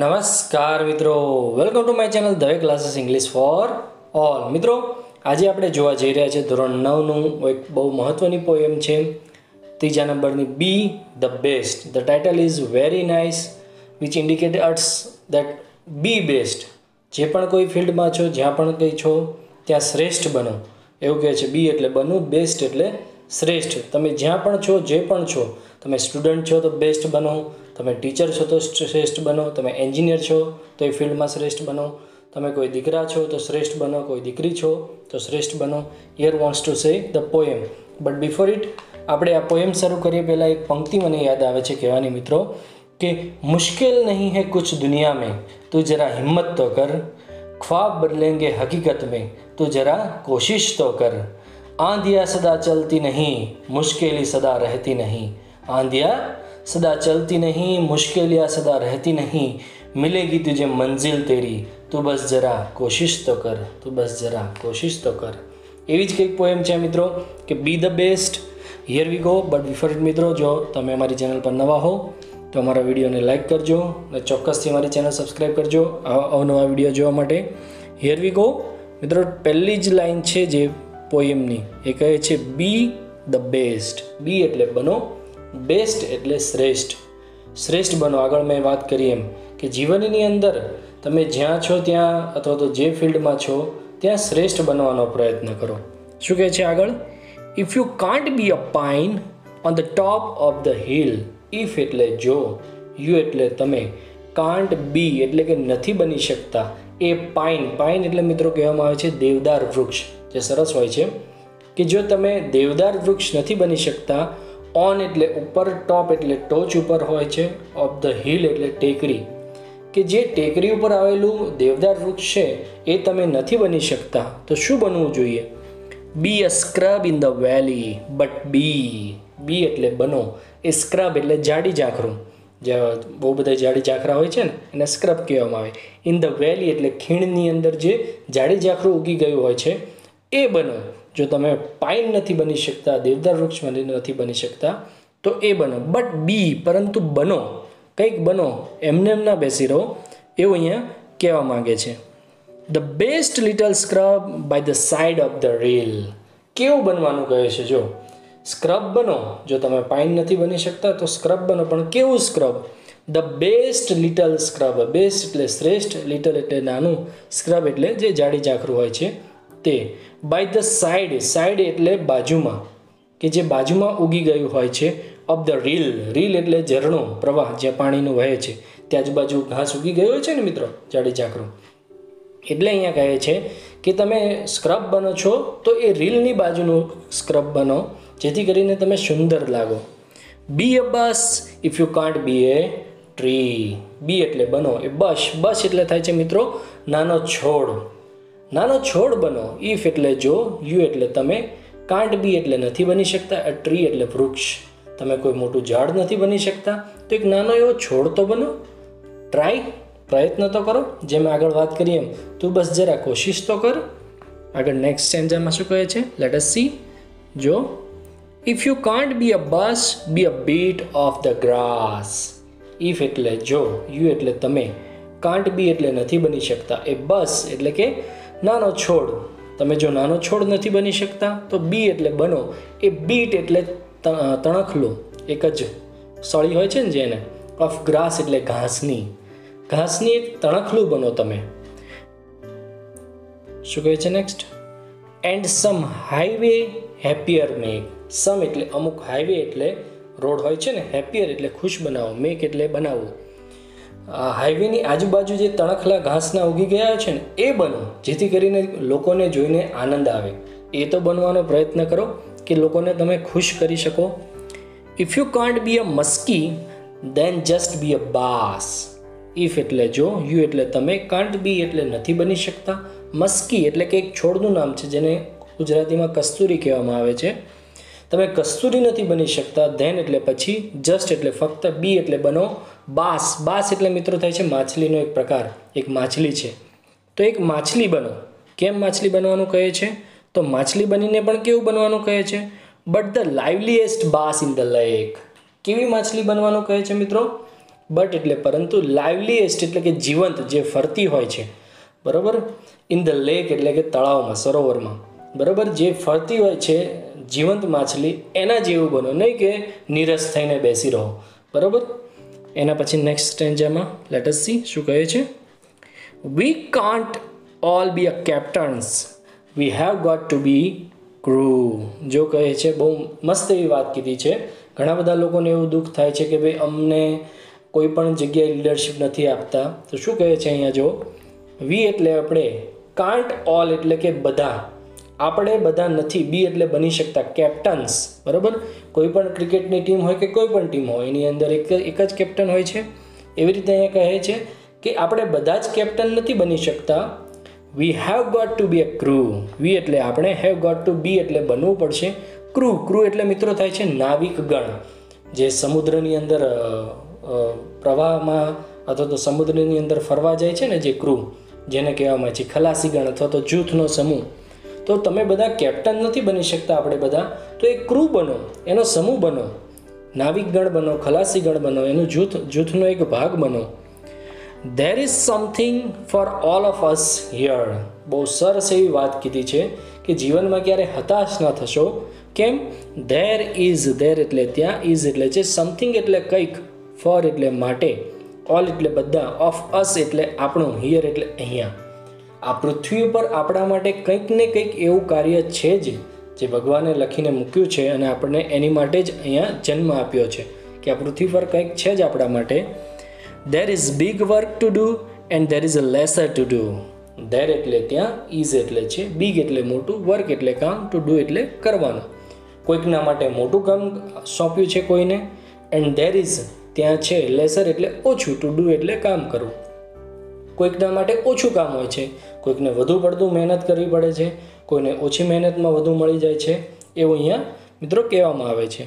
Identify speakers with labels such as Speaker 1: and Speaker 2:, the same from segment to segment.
Speaker 1: નમસ્કાર મિત્રો. Welcome to my channel Dave classes English for all મિત્રો, આજે આપણે જોવા જઈ રહ્યા છીએ ધોરણ નવનું એક બહુ મહત્ત્વની પોએમ છે. ત્રીજા નંબરની be the best the title is very nice which indicates that be best જે પણ કોઈ ફિલ્ડમાં છો, જ્યાં પણ કંઈ છો, ત્યાં શ્રેષ્ઠ બનો. એવું કહે છે બી એટલે બનવું બેસ્ટ એટલે શ્રેષ્ઠ. તમે જ્યાં પણ છો, જે પણ છો, તમે સ્ટુડન્ટ છો, તો બેસ્ટ બનો. તમે ટીચર છો તો શ્રેષ્ઠ બનો, તમે એન્જિનિયર છો તો એ ફિલ્ડમાં શ્રેષ્ઠ બનો, તમે કોઈ દીકરા છો તો શ્રેષ્ઠ બનો, કોઈ દીકરી છો તો શ્રેષ્ઠ બનો. Year wants to say the poem but before it આપણે આ પોએમ શરૂ કરીએ, પહેલાં એક પંક્તિ મને યાદ આવે છે કહેવાની મિત્રો, કે મુશ્કેલ નહીં હૈ કુછ દુનિયા મેં, તું જરા હિંમત તો કર. ખ્વાબ બદલેંગે હકીકત મેં, તું જરા કોશિશ તો કર. આંધિયા સદા ચલતી નહીં, મુશ્કેલી સદા રહેતી નહીં. આંધિયા सदा चलती नहीं मुश्किलियाँ सदा रहती नहीं मिलेगी तुझे मंजिल तेरी તું બસ જરા કોશિશ તો કર તું બસ જરા કોશિશ તો કર એવી જ કંઈક પોએમ છે મિત્રો કે be the best here we go but before it મિત્રો જો તમે અમારી ચેનલ પર નવા હો તો અમારા વિડીયોને લાઇક કરજો અને ચોક્કસથી અમારી ચેનલ સબસ્ક્રાઈબ કરજો આવા અવનવા વિડીયો જોવા માટે હિયર વી ગો મિત્રો પહેલી જ લાઈન છે જે પોએમની એ કહે છે બી ધ બેસ્ટ બી એટલે બનો બેસ્ટ એટલે શ્રેષ્ઠ. શ્રેષ્ઠ બનો. આગળ મેં વાત કરી એમ કે જીવનની અંદર તમે જ્યાં છો ત્યાં અથવા તો જે ફિલ્ડમાં છો, ત્યાં શ્રેષ્ઠ બનવાનો પ્રયત્ન કરો. શું કહે છે આગળ? If you can't be a pine on the top of the hill if એટલે જો યુ એટલે તમે કાન્ટ બી એટલે કે નથી બની શકતા, એ પાઇન પાઇન એટલે મિત્રો કહેવામાં આવે છે દેવદાર વૃક્ષ. જે સરસ હોય છે કે જો તમે દેવદાર વૃક્ષ નથી બની શકતા ઓન એટલે ઉપર ટોપ એટલે ટોચ ઉપર હોય છે ઓફ ધ હિલ એટલે ટેકરી. કે જે ટેકરી ઉપર આવેલું દેવદાર વૃક્ષ છે, એ તમે નથી બની શકતા. તો શું બનવું જોઈએ? Be a scrub in the valley but be be એટલે બનો. એ સ્ક્રબ એટલે જાડી ઝાંખરું. જે બહુ બધા જાડી ઝાંખરા હોય છે ને, એને સ્ક્રબ કહેવામાં આવે. ઇન ધ વેલી એટલે ખીણની અંદર જે જાડી ઝાંખરું ઉગી ગયું હોય છે એ બનો. જો તમે પાઇન નથી બની શકતા, દેવદાર વૃક્ષ નથી બની શકતા, તો એ બનો. બટ બી પરંતુ બનો. કંઈક બનો. એમને એમ ના બેસી રહો. એવું અહીંયા કહેવા માંગે છે. The best little scrub by the side of the rill કેવું બનવાનું કહે છે? જો સ્ક્રબ બનો. જો તમે પાઇન નથી બની શકતા, તો સ્ક્રબ બનો. પણ કેવું scrub the best little scrub best એટલે શ્રેષ્ઠ લિટલ એટલે નાનું. સ્ક્રબ એટલે જે જાડી ઝાંખરું હોય છે તે બાય ધ સાઈડ સાઈડ એટલે બાજુમાં, કે જે બાજુમાં ઉગી ગયું હોય છે ઓફ ધ રીલ રીલ એટલે ઝરણો, પ્રવાહ, જ્યાં પાણીનું વહે છે. ત્યાં આજુબાજુ ઘાસ ઉગી ગયો છે ને મિત્રો, જાડી ઝાંખરું એટલે અહીંયા કહે છે કે તમે સ્ક્રબ બનો છો, તો એ રીલની બાજુનું સ્ક્રબ બનો, જેથી કરીને તમે સુંદર લાગો. Be a bush if you can't be a tree be એટલે બનો, એ બસ બસ એટલે થાય છે મિત્રો, નાનો છોડ. નાનો છોડ બનો ઇફ એટલે જો, યુ એટલે તમે કાંટ બી એટલે નથી બની શકતા, અ ટ્રી એટલે વૃક્ષ. તમે કોઈ મોટું ઝાડ નથી બની શકતા, તો એક નાનો એવો છોડ તો બનો. ટ્રાય પ્રયત્ન તો કરો. જેમ આગળ વાત કરીએ એમ, તું બસ જરા કોશિશ તો કર. આગળ નેક્સ્ટ સેન્જામાં શું કહે છે? લેટ અસ સી જો if you can't be a bush be a bit of the grass if એટલે જો, યુ એટલે તમે કાન્ટ બી એટલે નથી બની શકતા. એ બસ એટલે કે નાનો છોડ. તમે જો નાનો છોડ નથી બની શકતા, તો બી એટલે બનો. એ બીટ એટલે તણખલું. એક જ સળી હોય છે ને જેને? ઓફ ગ્રાસ એટલે ઘાસની. ઘાસની એક તણખલું બનો તમે. શું કહે છે next and some highway happier make some એટલે અમુક હાઈવે એટલે રોડ હોય છે ને હેપીયર એટલે ખુશ બનાવો મેક એટલે બનાવવું હાઈવેની આજુબાજુ જે તણખલા ઘાસના ઉગી ગયા છે ને, એ બનો, જેથી કરીને લોકોને જોઈને આનંદ આવે. એ તો બનવાનો પ્રયત્ન કરો કે લોકોને તમે ખુશ કરી શકો. If you can't be a muskie then just be a bass if એટલે જો યુ એટલે તમે કાન્ટ બી એટલે નથી બની શકતા. મસ્કી એટલે કે એક છોડનું નામ છે, જેને ગુજરાતીમાં કસ્તુરી કહેવામાં આવે છે. તમે કસ્તુરી નથી બની શકતા ધેન એટલે પછી જસ્ટ એટલે ફક્ત બી એટલે બનો. બાસ બાસ એટલે મિત્રો થાય છે માછલીનો એક પ્રકાર, એક માછલી છે. તો એક માછલી બનો. કેમ માછલી બનવાનું કહે છે? તો માછલી બનીને પણ કેવું બનવાનું કહે છે? But the liveliest bass in the lake કેવી માછલી બનવાનું કહે છે મિત્રો? બટ એટલે પરંતુ લાઇવલીએસ્ટ એટલે કે જીવંત, જે ફરતી હોય છે. બરાબર? ઇન ધ લેક એટલે કે તળાવમાં, સરોવરમાં. બરાબર? જે ફરતી હોય છે, જીવંત માછલી, એના જેવું બનો. નહીં કે નીરસ થઈને બેસી રહો. બરાબર? એના પછી નેક્સ્ટ સ્ટેન્જામાં લેટસ સી શું કહે છે? We can't all be a captains we have got to be crew જો કહે છે, બહુ મસ્ત એવી વાત કીધી છે. ઘણા બધા લોકોને એવું દુઃખ થાય છે કે ભાઈ અમને કોઈ પણ જગ્યાએ લીડરશિપ નથી આપતા. તો શું કહે છે અહીંયા જો? વી એટલે આપણે કાન્ટ ઓલ એટલે કે બધા. આપણે બધા નથી, બી એટલે બની શકતા કેપ્ટન્સ બરાબર? કોઈ પણ ક્રિકેટની ટીમ હોય કે કોઈ પણ ટીમ હોય, એની અંદર એક એક જ કેપ્ટન હોય છે. એવી રીતે અહીંયા કહે છે કે આપણે બધા જ કેપ્ટન નથી બની શકતા. We have got to be a crew we એટલે આપણે હેવ ગોટ ટુ બી એટલે બનવું પડશે. ક્રૂ ક્રૂ એટલે મિત્રો થાય છે નાવિક ગણ. જે સમુદ્રની અંદર પ્રવાહમાં અથવા તો સમુદ્રની અંદર ફરવા જાય છે ને જે ક્રૂ જેને કહેવામાં આવે છે ખલાસી ગણ અથવા તો જૂથનો સમૂહ. તો તમે બધા કેપ્ટન નથી બની શકતા આપણે બધા. તો એક ક્રૂ બનો, એનો સમૂહ બનો. નાવિક ગણ બનો ખલાસી ગણ બનો, એનું જૂથ, જૂથનો એક ભાગ બનો. There is something for all of us here બહુ સરસ એવી વાત કીધી છે કે જીવનમાં ક્યારે હતાશ ન થશો. કેમ? ધેર ઇઝ ધેર એટલે ત્યાં ઇઝ એટલે છે સમથિંગ એટલે કંઈક ફોર એટલે માટે. ઓલ એટલે બધા ઓફ અસ એટલે આપણું હિયર એટલે અહીંયા. આ પૃથ્વી ઉપર આપણા માટે કંઈક ને કંઈક એવું કાર્ય છે જ, જે ભગવાને લખીને મૂક્યું છે અને આપણને એની માટે જ અહીંયા જન્મ આપ્યો છે. કે આ પૃથ્વી પર કંઈક છે જ આપણા માટે. There is big work to do and there is a lesser to do there એટલે ત્યાં ઇઝ એટલે છે બિગ એટલે મોટું વર્ક એટલે કામ ટુ ડુ એટલે કરવાનું. કોઈકના માટે મોટું કામ સોંપ્યું છે કોઈને. એન્ડ દેર ઇઝ ત્યાં છે લેસર એટલે ઓછું ટુ ડુ એટલે કામ કરવું. કોઈકના માટે ઓછું કામ હોય છે. કોઈકને વધુ પડતું મહેનત કરવી પડે છે. કોઈને ઓછી મહેનતમાં વધુ મળી જાય છે. એવું અહીંયા મિત્રો કહેવામાં આવે છે.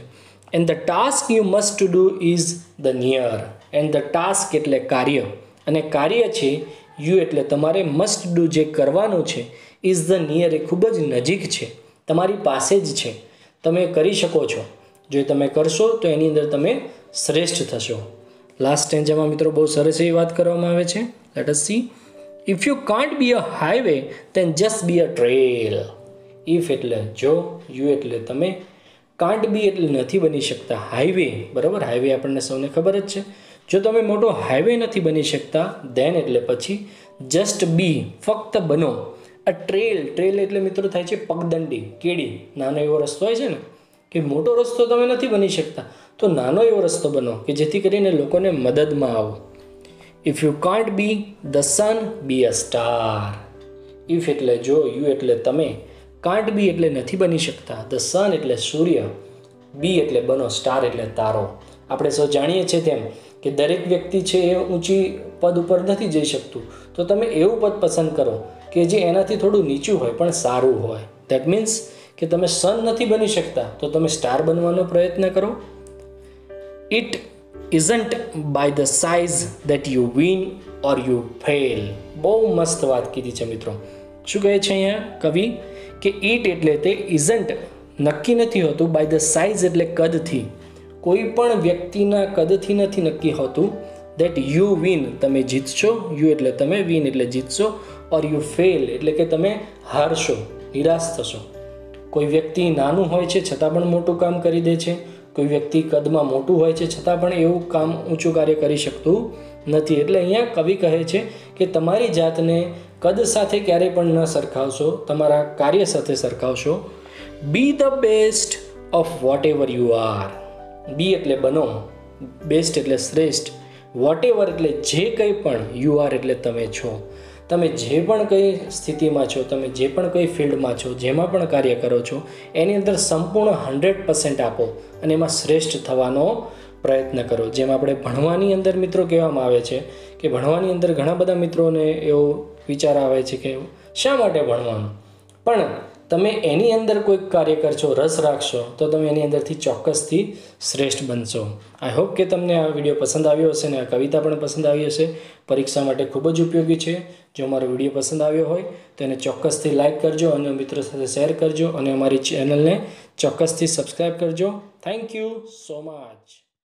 Speaker 1: And the task you must do is the near and the task એટલે કાર્ય. અને કાર્ય છે યુ એટલે તમારે મસ્ટ ડુ જે કરવાનું છે ઇઝ ધ નિયર એ ખૂબ જ નજીક છે. તમારી પાસે જ છે. તમે કરી શકો છો. જો તમે કરશો, તો એની અંદર તમે શ્રેષ્ઠ થશો. લાસ્ટ ટેન્જામાં મિત્રો બહુ સરસ એવી વાત કરવામાં આવે છે. Let us see if you can't be a highway then just be a trail if એટલે જો યુ એટલે તમે કાન્ટ બી એટલે નથી બની શકતા હાઈવે બરાબર? હાઈવે આપણને સૌને ખબર જ છે. જો તમે મોટો હાઈવે નથી બની શકતા દેન એટલે પછી જસ્ટ બી ફક્ત બનો. અ ટ્રેલ ટ્રેલ એટલે મિત્રો થાય છે પગદંડી, કેડી. નાનો એવો રસ્તો હોય છે ને, કે મોટો રસ્તો તમે નથી બની શકતા, તો નાનો એવો રસ્તો બનો, કે જેથી કરીને લોકોને મદદમાં આવો. If you can't be the sun be a star if એટલે જો યુ એટલે તમે કાન્ટ બી એટલે નથી બની શકતા. ધ સન એટલે સૂર્ય બી એટલે બનો સ્ટાર એટલે તારો. આપણે સૌ જાણીએ છીએ તેમ કે દરેક વ્યક્તિ છે એ ઊંચી પદ ઉપર નથી જઈ શકતું. તો તમે એવું પદ પસંદ કરો કે જે એનાથી થોડું નીચું હોય પણ સારું હોય. દેટ મીન્સ કે તમે સન નથી બની શકતા. તો તમે સ્ટાર બનવાનો પ્રયત્ન કરો. It isn't by the size that you win or you fail બહુ મસ્ત વાત કીધી છે મિત્રો. શું કહે છે અહીંયા કવિ? કે ઇટ એટલે તે ઇઝન્ટ નક્કી નથી હોતું બાય ધ સાઇઝ એટલે કદથી. કોઈ પણ વ્યક્તિના કદથી નથી નક્કી હોતું દેટ યુ વિન તમે જીતશો યુ એટલે તમે વિન એટલે જીતશો ઓર યુ ફેલ એટલે કે તમે હારશો, નિરાશ થશો. કોઈ વ્યક્તિ નાનું હોય છે, છતાં પણ મોટું કામ કરી દે છે. કોઈ વ્યક્તિ કદમાં મોટું હોય છે, છતાં પણ એવું કામ ઊંચું કાર્ય કરી શકતું નથી. એટલે અહીંયા કવિ કહે છે કે તમારી જાતને કદ સાથે ક્યારેય પણ ન સરખાવશો, તમારા કાર્ય સાથે સરખાવશો. Be the best of whatever you are be એટલે બનો બેસ્ટ એટલે શ્રેષ્ઠ. વોટ એવર એટલે જે કંઈ પણ યુ આર એટલે તમે છો. તમે જે પણ કઈ સ્થિતિમાં છો, તમે જે પણ કઈ ફિલ્ડમાં છો, જેમાં પણ કાર્ય કરો છો, એની અંદર સંપૂર્ણ હંડ્રેડ પર્સન્ટ આપો અને એમાં શ્રેષ્ઠ થવાનો પ્રયત્ન કરો. જેમ આપણે ભણવાની અંદર મિત્રો કહેવામાં આવે છે કે ભણવાની અંદર ઘણા બધા મિત્રોને એવો વિચાર આવે છે કે શા માટે ભણવાનું? પણ તમે એની અંદર કોઈક કાર્ય કરશો, રસ રાખશો, તો તમે એની અંદરથી ચોક્કસથી શ્રેષ્ઠ બનશો. આઈ હોપ કે તમને આ વીડિયો પસંદ આવ્યો હશે ને આ કવિતા પણ પસંદ આવી હશે. પરીક્ષા માટે ખૂબ જ ઉપયોગી છે. જો અમારો વીડિયો પસંદ આવ્યો હોય, તો એને ચોક્કસથી લાઇક કરજો અને મિત્રો સાથે શેર કરજો અને અમારી ચેનલને ચોક્કસથી સબસ્ક્રાઈબ કરજો. Thank you so much